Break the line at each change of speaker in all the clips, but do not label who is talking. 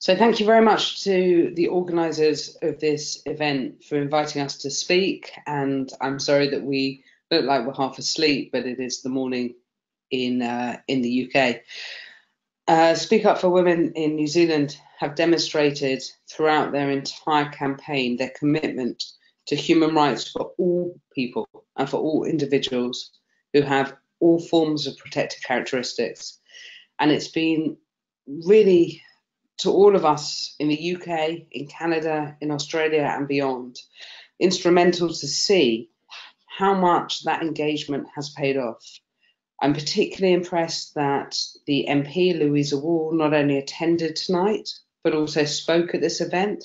So thank you very much to the organisers of this event for inviting us to speak. And I'm sorry that we look like we're half asleep, but it is the morning in uh, in the UK. Uh, Speak Up for Women in New Zealand have demonstrated throughout their entire campaign their commitment to human rights for all people and for all individuals who have all forms of protected characteristics. And it's been really to all of us in the UK, in Canada, in Australia, and beyond, instrumental to see how much that engagement has paid off. I'm particularly impressed that the MP, Louisa Wall, not only attended tonight, but also spoke at this event,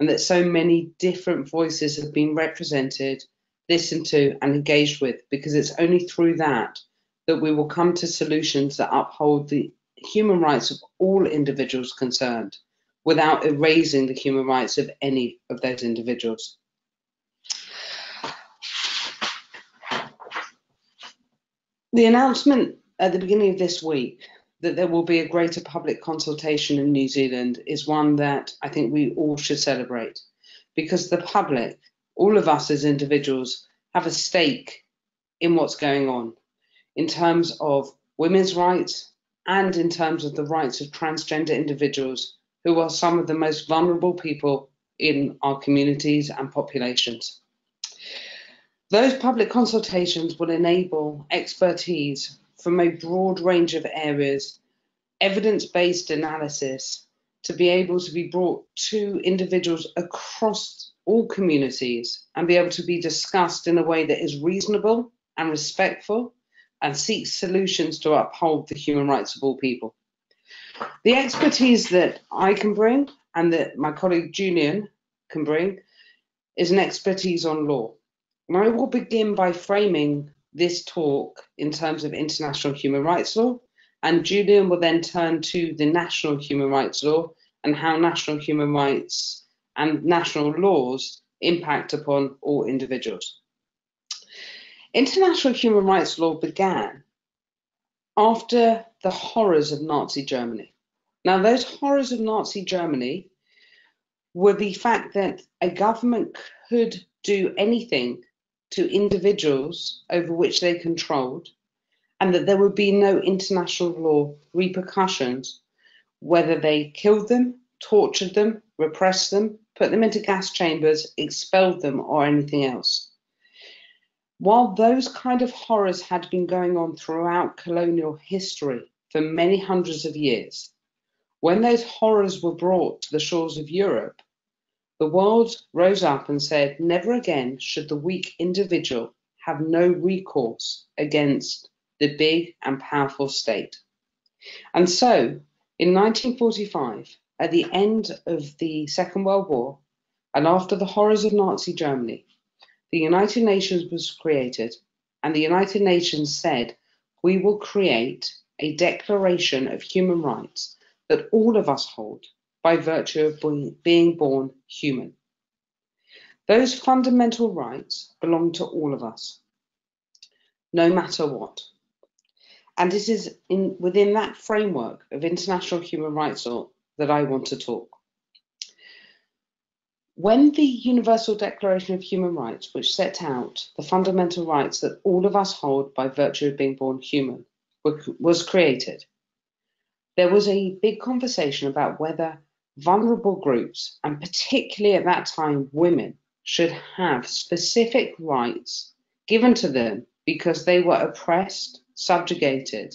and that so many different voices have been represented, listened to, and engaged with, because it's only through that that we will come to solutions that uphold the human rights of all individuals concerned without erasing the human rights of any of those individuals. The announcement at the beginning of this week that there will be a greater public consultation in New Zealand is one that I think we all should celebrate because the public, all of us as individuals, have a stake in what's going on in terms of women's rights, and in terms of the rights of transgender individuals who are some of the most vulnerable people in our communities and populations. Those public consultations will enable expertise from a broad range of areas, evidence based analysis to be able to be brought to individuals across all communities and be able to be discussed in a way that is reasonable and respectful and seeks solutions to uphold the human rights of all people. The expertise that I can bring and that my colleague Julian can bring is an expertise on law. And I will begin by framing this talk in terms of international human rights law, and Julian will then turn to the national human rights law and how national human rights and national laws impact upon all individuals. International human rights law began after the horrors of Nazi Germany. Now, those horrors of Nazi Germany were the fact that a government could do anything to individuals over which they controlled, and that there would be no international law repercussions whether they killed them, tortured them, repressed them, put them into gas chambers, expelled them, or anything else. While those kind of horrors had been going on throughout colonial history for many hundreds of years, when those horrors were brought to the shores of Europe, the world rose up and said, never again should the weak individual have no recourse against the big and powerful state. And so, in 1945, at the end of the Second World War, and after the horrors of Nazi Germany, the United Nations was created, and the United Nations said, we will create a declaration of human rights that all of us hold by virtue of being born human. Those fundamental rights belong to all of us, no matter what. And it is in, within that framework of international human rights law that I want to talk. When the Universal Declaration of Human Rights, which set out the fundamental rights that all of us hold by virtue of being born human, was created, there was a big conversation about whether vulnerable groups, and particularly at that time women, should have specific rights given to them because they were oppressed, subjugated,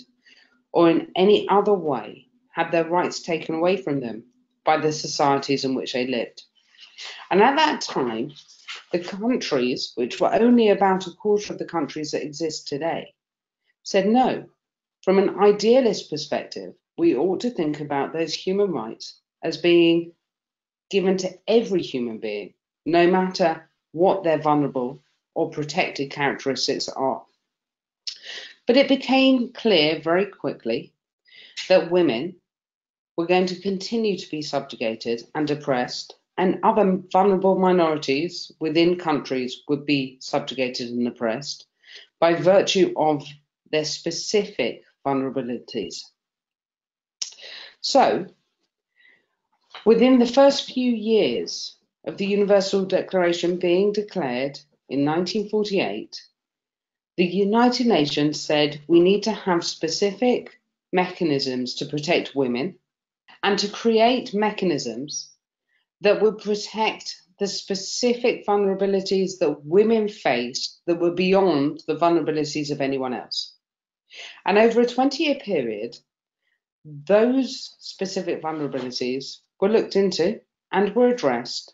or in any other way had their rights taken away from them by the societies in which they lived. And at that time, the countries, which were only about a quarter of the countries that exist today, said no. From an idealist perspective, we ought to think about those human rights as being given to every human being, no matter what their vulnerable or protected characteristics are. But it became clear very quickly that women were going to continue to be subjugated and oppressed and other vulnerable minorities within countries would be subjugated and oppressed by virtue of their specific vulnerabilities. So, Within the first few years of the Universal Declaration being declared in 1948, the United Nations said we need to have specific mechanisms to protect women and to create mechanisms that would protect the specific vulnerabilities that women face that were beyond the vulnerabilities of anyone else. And over a 20 year period, those specific vulnerabilities were looked into and were addressed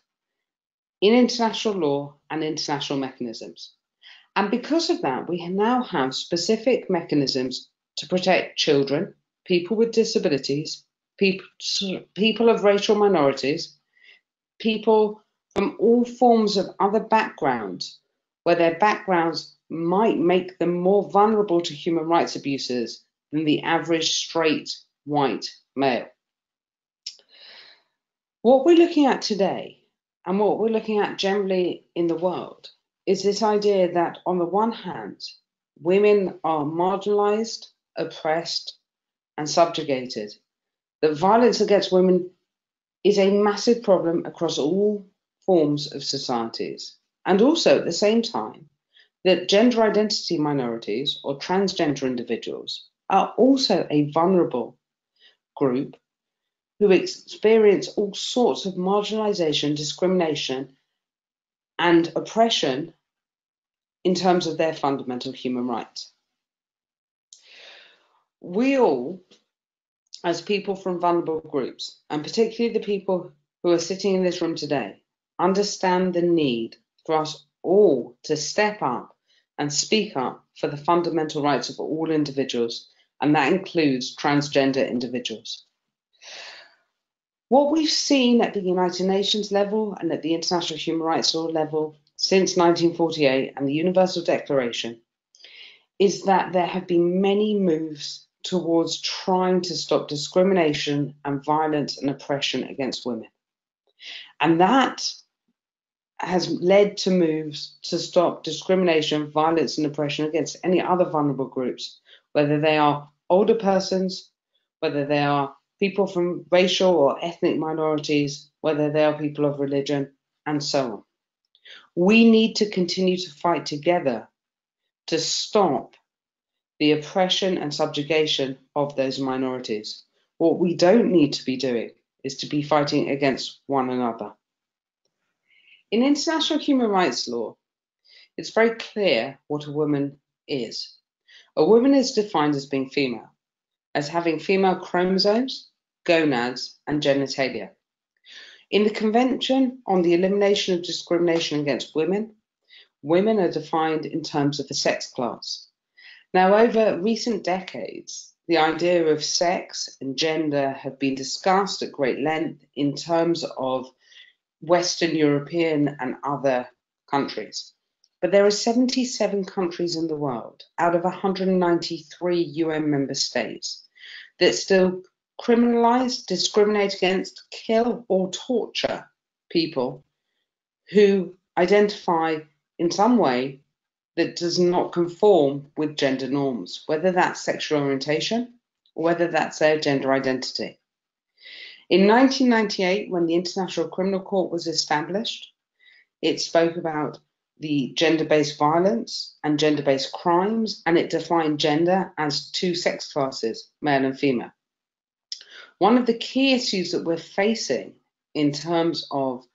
in international law and international mechanisms. And because of that, we now have specific mechanisms to protect children, people with disabilities, people, people of racial minorities, people from all forms of other backgrounds, where their backgrounds might make them more vulnerable to human rights abuses than the average straight white male. What we're looking at today, and what we're looking at generally in the world, is this idea that on the one hand, women are marginalized, oppressed, and subjugated. That violence against women is a massive problem across all forms of societies. And also at the same time, that gender identity minorities or transgender individuals are also a vulnerable group who experience all sorts of marginalization, discrimination, and oppression in terms of their fundamental human rights. We all, as people from vulnerable groups, and particularly the people who are sitting in this room today, understand the need for us all to step up and speak up for the fundamental rights of all individuals, and that includes transgender individuals. What we've seen at the United Nations level and at the international human rights law level since 1948 and the Universal Declaration is that there have been many moves towards trying to stop discrimination and violence and oppression against women. And that has led to moves to stop discrimination, violence, and oppression against any other vulnerable groups, whether they are older persons, whether they are people from racial or ethnic minorities, whether they are people of religion, and so on. We need to continue to fight together to stop the oppression and subjugation of those minorities. What we don't need to be doing is to be fighting against one another. In international human rights law, it's very clear what a woman is. A woman is defined as being female, as having female chromosomes, gonads, and genitalia. In the Convention on the Elimination of Discrimination Against Women, women are defined in terms of a sex class. Now, over recent decades, the idea of sex and gender have been discussed at great length in terms of Western European and other countries. But there are 77 countries in the world out of 193 UN member states that still criminalize, discriminate against, kill, or torture people who identify in some way that does not conform with gender norms, whether that's sexual orientation or whether that's their gender identity. In 1998, when the International Criminal Court was established, it spoke about the gender based violence and gender based crimes, and it defined gender as two sex classes, male and female. One of the key issues that we're facing in terms of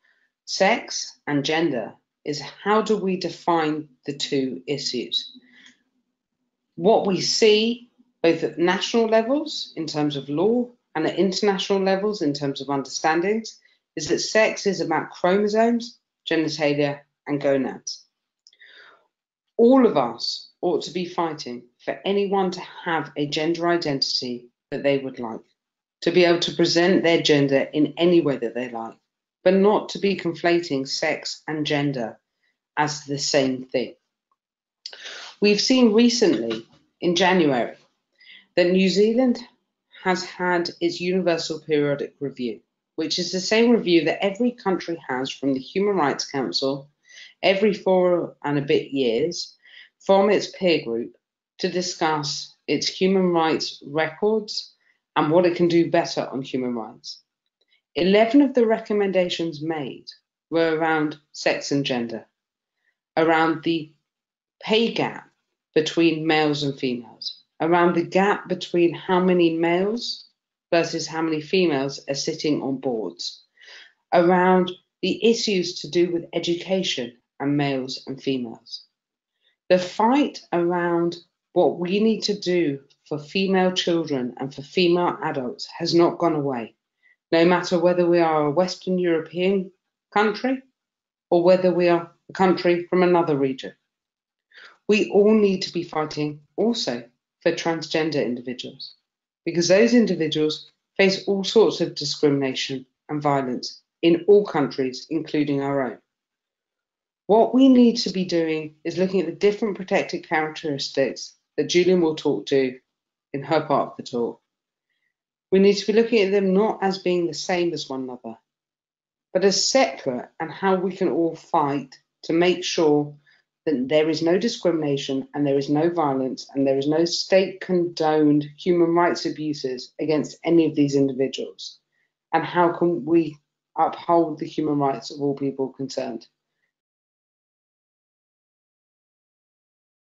sex and gender is how do we define the two issues? What we see both at national levels in terms of law and at international levels in terms of understandings is that sex is about chromosomes, genitalia, and gonads. All of us ought to be fighting for anyone to have a gender identity that they would like to be able to present their gender in any way that they like, but not to be conflating sex and gender as the same thing. We've seen recently in January that New Zealand has had its Universal Periodic Review, which is the same review that every country has from the Human Rights Council every four and a bit years from its peer group to discuss its human rights records and what it can do better on human rights. 11 of the recommendations made were around sex and gender, around the pay gap between males and females, around the gap between how many males versus how many females are sitting on boards, around the issues to do with education and males and females. The fight around what we need to do for female children and for female adults has not gone away, no matter whether we are a Western European country or whether we are a country from another region. We all need to be fighting also for transgender individuals because those individuals face all sorts of discrimination and violence in all countries, including our own. What we need to be doing is looking at the different protected characteristics that Julian will talk to in her part of the talk. We need to be looking at them not as being the same as one another, but as separate and how we can all fight to make sure that there is no discrimination and there is no violence and there is no state condoned human rights abuses against any of these individuals. And how can we uphold the human rights of all people concerned?